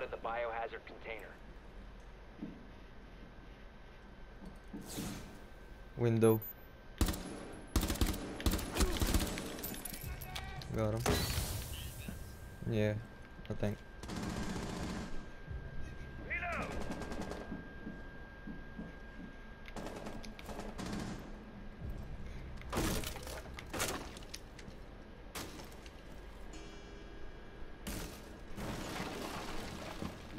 spotted the biohazard container. Window. Got him. Yeah, I think.